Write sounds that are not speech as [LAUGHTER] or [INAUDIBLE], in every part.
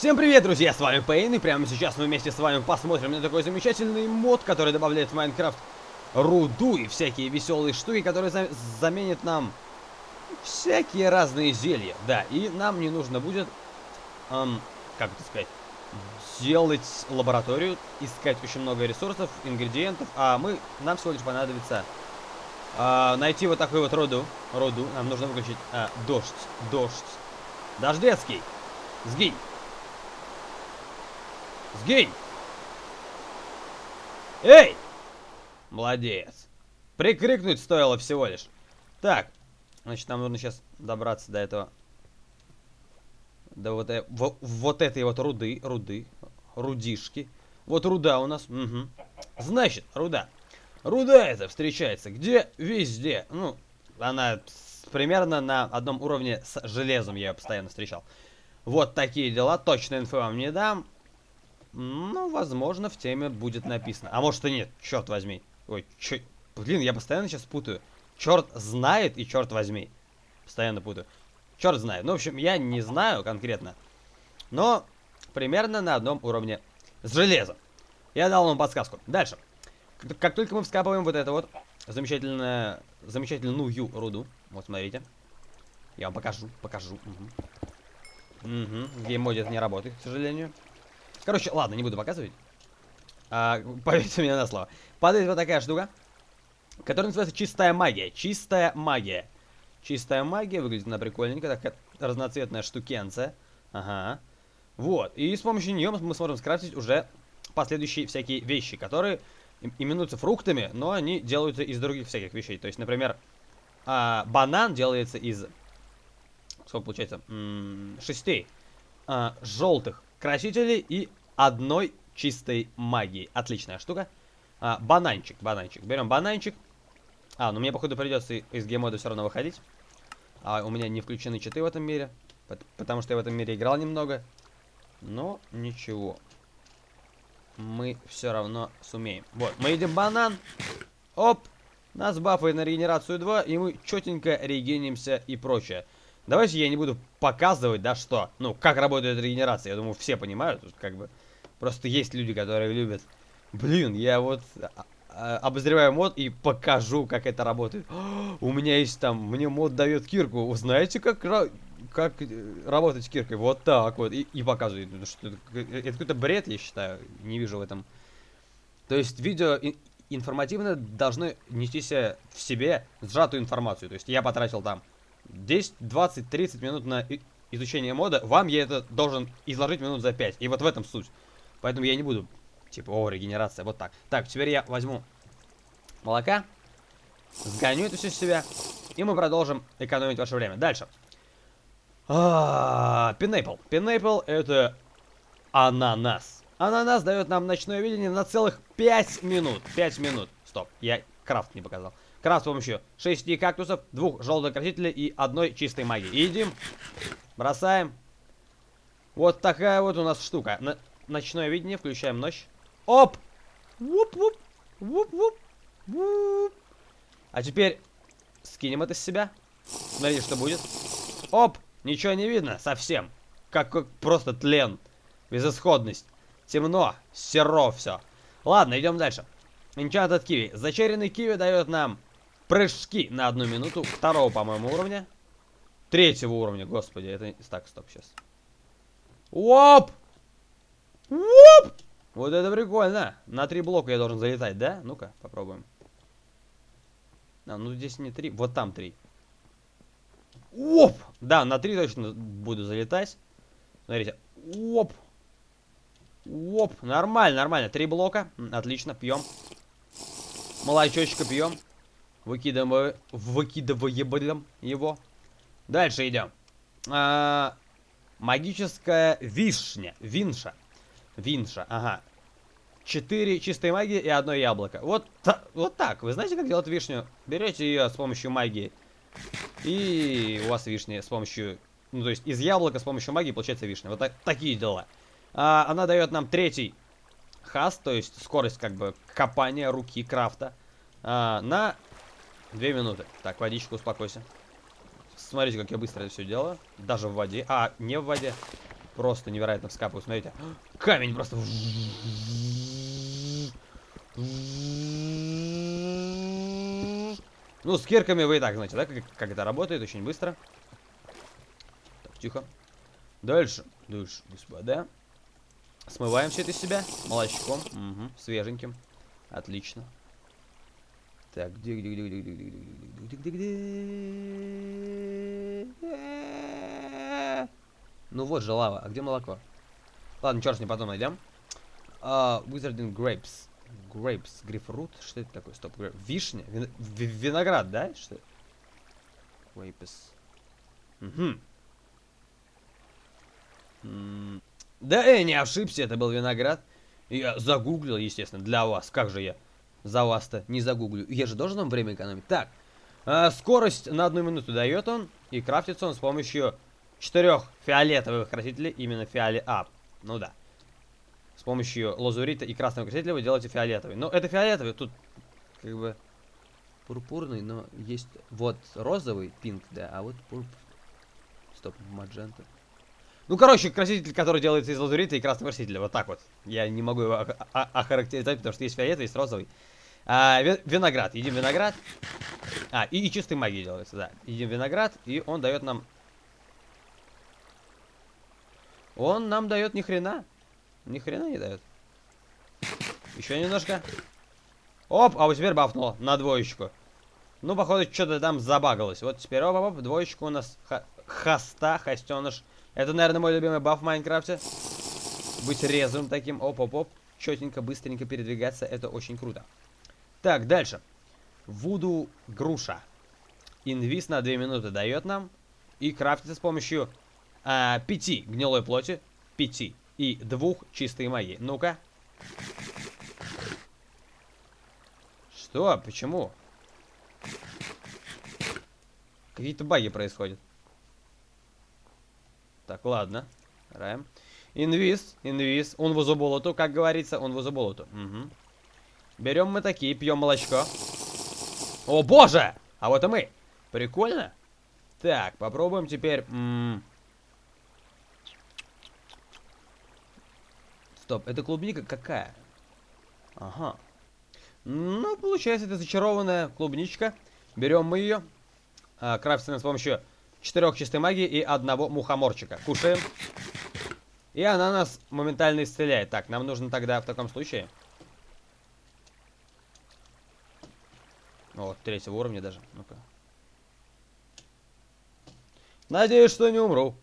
Всем привет, друзья, с вами Пейн, и прямо сейчас мы вместе с вами посмотрим на такой замечательный мод, который добавляет в Майнкрафт руду и всякие веселые штуки, которые за заменят нам всякие разные зелья. Да, и нам не нужно будет, эм, как это сказать, делать лабораторию, искать очень много ресурсов, ингредиентов, а мы, нам всего лишь понадобится э, найти вот такую вот руду, руду, нам нужно выключить э, дождь, дождь, дождецкий, сгинь. Сгинь! Эй! Молодец. Прикрикнуть стоило всего лишь. Так, значит, нам нужно сейчас добраться до этого. До вот, э, вот, вот этой вот руды, руды, рудишки. Вот руда у нас. Угу. Значит, руда. Руда это встречается где? Везде. Ну, она примерно на одном уровне с железом я ее постоянно встречал. Вот такие дела. Точно инфы вам не дам. Ну, возможно, в теме будет написано. А может и нет, черт возьми. Ой, чё... Блин, я постоянно сейчас путаю. Черт знает и черт возьми. Постоянно путаю. Черт знает. Ну, в общем, я не знаю конкретно. Но примерно на одном уровне с железом. Я дал вам подсказку. Дальше. Как, только мы вскапываем вот это вот замечательное, замечательную руду. Вот, смотрите. Я вам покажу, покажу. Угу. Угу. Это не работает, к сожалению. Короче, ладно, не буду показывать. А, поверьте мне на слово. Падает вот такая штука, которая называется чистая магия. Чистая магия. Чистая магия, выглядит она прикольненько, такая разноцветная штукенция. Ага. Вот, и с помощью нее мы сможем скрафтить уже последующие всякие вещи, которые именуются фруктами, но они делаются из других всяких вещей. То есть, например, а, банан делается из... Сколько получается? М -м, шести а, желтых красителей и одной чистой магии. Отличная штука. А, бананчик, бананчик. Берем бананчик. А, ну мне, походу, придется из геймода все равно выходить. А у меня не включены читы в этом мире. Потому что я в этом мире играл немного. Но ничего. Мы все равно сумеем. Вот, мы едим банан. Оп. Нас бафает на регенерацию 2. И мы четенько регенимся и прочее. Давайте я не буду показывать, да, что, ну, как работает регенерация. Я думаю, все понимают, как бы. Просто есть люди, которые любят. Блин, я вот а, а, обозреваю мод и покажу, как это работает. [GASPS] У меня есть там, мне мод дает кирку. Вы знаете, как, как работать с киркой? Вот так вот. И, и показывает. Что это, это какой-то бред, я считаю. Не вижу в этом. То есть видео информативно должно нести в себе сжатую информацию. То есть я потратил там 10, 20, 30 минут на изучение мода, вам я это должен изложить минут за 5. И вот в этом суть. Поэтому я не буду, типа, о, регенерация, вот так. Так, теперь я возьму молока, сгоню это все с себя, и мы продолжим экономить ваше время. Дальше. Пинейпл. Пинейпл это ананас. Ананас дает нам ночное видение на целых 5 минут. 5 минут. Стоп, я крафт не показал. Крафт с помощью 6 кактусов, двух желтых красителей и одной чистой магии. Едим. Бросаем. Вот такая вот у нас штука. На ночное видение, включаем ночь. Оп! Вуп-вуп! Вуп-вуп! Вуп! А теперь скинем это с себя. Смотрите, что будет. Оп! Ничего не видно совсем. Как, как просто тлен. Безысходность. Темно. Серо все. Ладно, идем дальше. Энчантед киви. Зачаренный киви дает нам прыжки на одну минуту. Второго, по-моему, уровня. Третьего уровня, господи. Это... Так, стоп, сейчас. Оп! Оп! Вот это прикольно. На три блока я должен залетать, да? Ну-ка, попробуем. А, ну здесь не три. Вот там три. Оп! Да, на три точно буду залетать. Смотрите. Оп! Оп! Нормально, нормально. Три блока. Отлично, пьем. Молочочка пьем. Выкидываем, выкидываем его. Дальше идем. А, магическая вишня. Винша. Винша, ага. Четыре чистой магии и одно яблоко. Вот, вот так. Вы знаете, как делать вишню? Берете ее с помощью магии. И у вас вишня с помощью... Ну, то есть из яблока с помощью магии получается вишня. Вот так, такие дела. А, она дает нам третий хас, то есть скорость как бы копания руки крафта. А, на Две минуты. Так, водичку, успокойся. Смотрите, как я быстро это все делаю. Даже в воде. А, не в воде. просто невероятно вскапываю. Смотрите, камень просто... Ну, с кирками вы и так знаете, да, как, как это работает, очень быстро. Так, тихо. Дальше, дальше, господа. Смываем все это из себя молочком, угу, свеженьким. Отлично. Так, где, где, где, где, где, где, где, где, где, где? Ну вот же лава. А где молоко? Ладно, черт ним потом найдем. Uh, Wizarding Grapes. Grapes. Грейпфрут? Что это такое? Стоп. Вишня? Вин виноград, да? Что? Grapes. Угу. Да, э, не ошибся, это был виноград. Я загуглил, естественно, для вас. Как же я за вас-то не загуглю? Я же должен вам время экономить. Так, э, скорость на одну минуту дает он. И крафтится он с помощью четырех фиолетовых красителей. Именно фиолет... А, ну да. С помощью лазурита и красного красителя вы делаете фиолетовый. Но это фиолетовый, тут как бы пурпурный, но есть вот розовый, пинк, да, а вот пурп... Стоп, маджента. Ну, короче, краситель, который делается из лазурита и красного красителя. Вот так вот. Я не могу его охарактеризовать, потому что есть фиолетовый, есть розовый. А, виноград. Едим виноград. А, и, и чистой магии делается, да. Едим виноград, и он дает нам... Он нам дает ни хрена. Ни хрена не дает. Еще немножко. Оп, а вот теперь бафнуло на двоечку. Ну, походу, что-то там забагалось. Вот теперь оп, оп, двоечку у нас хоста, хостеныш. Это, наверное, мой любимый баф в Майнкрафте. Быть резвым таким. Оп-оп-оп. Четенько, быстренько передвигаться. Это очень круто. Так, дальше. Вуду груша. Инвиз на 2 минуты дает нам. И крафтится с помощью 5 гнилой плоти. 5 и 2 чистой магии. Ну-ка. Что? Почему? Какие-то баги происходят. Так, ладно. Раем. Инвиз, инвиз. Он возу болоту, как говорится, он возу болоту. Угу. Берем мы такие, пьем молочко. О, боже! А вот и мы. Прикольно. Так, попробуем теперь... М -м Стоп, это клубника какая? Ага. Ну, получается, это зачарованная клубничка. Берем мы ее. А, крафтим с помощью четырех чистой магии и одного мухоморчика. Кушаем. И она нас моментально исцеляет. Так, нам нужно тогда в таком случае... О, третьего уровня даже. Ну-ка. Надеюсь, что не умру.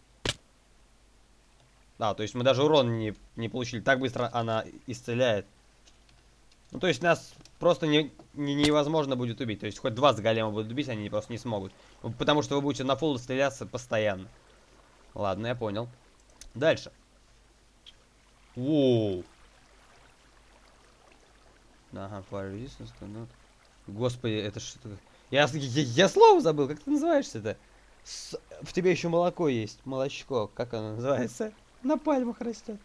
Да, то есть мы даже урон не, не получили. Так быстро она исцеляет. Ну, то есть нас просто не, не, невозможно будет убить. То есть хоть 20 голема будут убить, они просто не смогут. Потому что вы будете на фул стреляться постоянно. Ладно, я понял. Дальше. Воу. Ага, fire resistance. Господи, это что Я, я, я слово забыл, как ты называешься-то? В тебе еще молоко есть, молочко, как оно называется? На пальмах растет.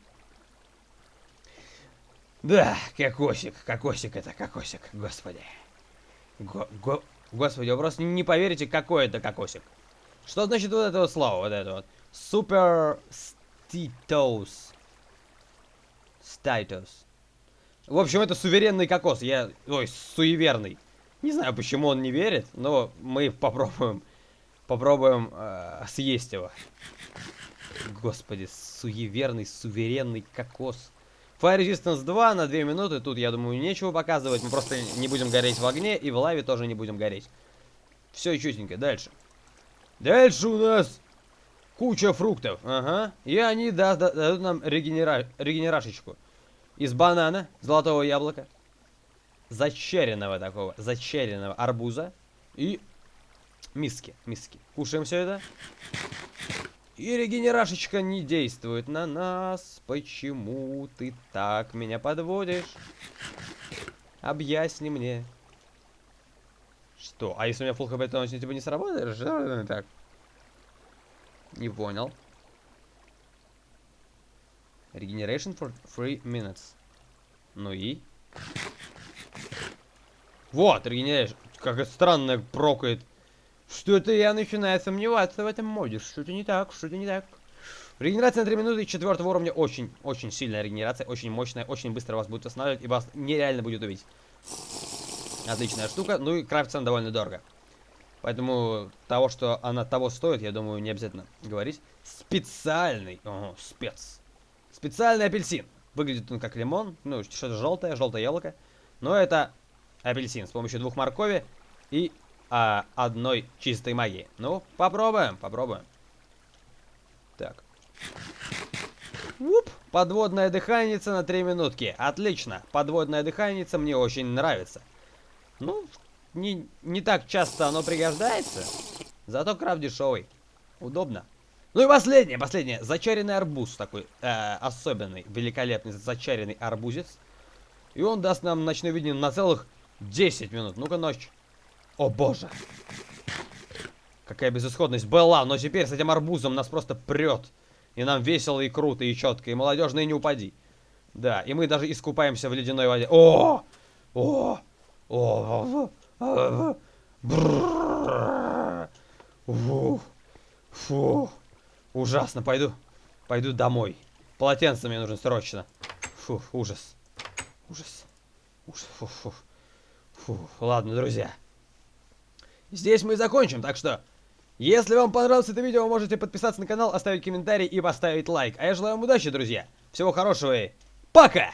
Да, кокосик, кокосик это кокосик, господи. Го го господи, вы просто не поверите, какой это кокосик. Что значит вот это вот слово, вот это вот? Супер ститос. Стайтос. В общем, это суверенный кокос. Я... Ой, суеверный. Не знаю, почему он не верит, но мы попробуем... Попробуем э, съесть его. Господи, суеверный, суверенный кокос. Fire Resistance 2 на 2 минуты. Тут, я думаю, нечего показывать. Мы просто не будем гореть в огне. И в лаве тоже не будем гореть. Все чутенько. Дальше. Дальше у нас куча фруктов. Ага. И они да, да, дадут нам регенера... регенерашечку. Из банана, золотого яблока, зачаренного такого, зачаренного арбуза и миски. Миски. Кушаем все это. И регенерашечка не действует на нас. Почему ты так меня подводишь? Объясни мне. Что? А если у меня full хп, то он типа не сработает? Что так? Не понял. Regeneration for 3 minutes. Ну и? Вот, регенерация. Как это странно прокает что-то я начинаю сомневаться в этом моде. Что-то не так, что-то не так. Регенерация на 3 минуты четвертого уровня очень, очень сильная регенерация, очень мощная, очень быстро вас будет восстанавливать, и вас нереально будет убить. Отличная штука, ну и крафтится она довольно дорого. Поэтому того, что она того стоит, я думаю, не обязательно говорить. Специальный, ого, спец. Специальный апельсин. Выглядит он как лимон, ну, что-то желтое, желтое яблоко. Но это апельсин с помощью двух моркови и а, одной чистой магии. Ну, попробуем, попробуем. Так. Уп, подводное дыхание на 3 минутки. Отлично. Подводное дыхание мне очень нравится. Ну, не, не так часто оно пригождается. Зато крафт дешевый. Удобно. Ну и последнее, последнее. Зачаренный арбуз такой э, особенный, великолепный зачаренный арбузец. И он даст нам ночное видение на целых 10 минут. Ну-ка, ночь. О боже. Какая безысходность была, но теперь с этим арбузом нас просто прет. И нам весело и круто и четко, и молодежно, и не упади. Да, и мы даже искупаемся в ледяной воде. О! О! О! Фу! Фу! Ужасно, пойду. Пойду домой. Полотенце мне нужно срочно. Фу, ужас. Ужас. Ужас. Фу, фу. Фу. Ладно, друзья. Здесь мы закончим, так что... Если вам понравилось это видео, вы можете подписаться на канал, оставить комментарий и поставить лайк. А я желаю вам удачи, друзья. Всего хорошего и пока!